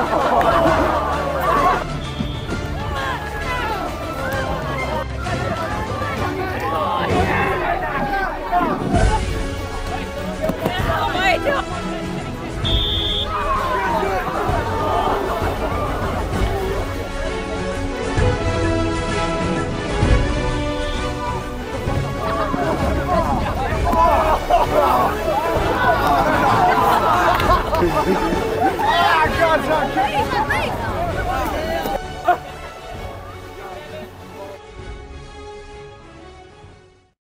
Wait, jump! Hey.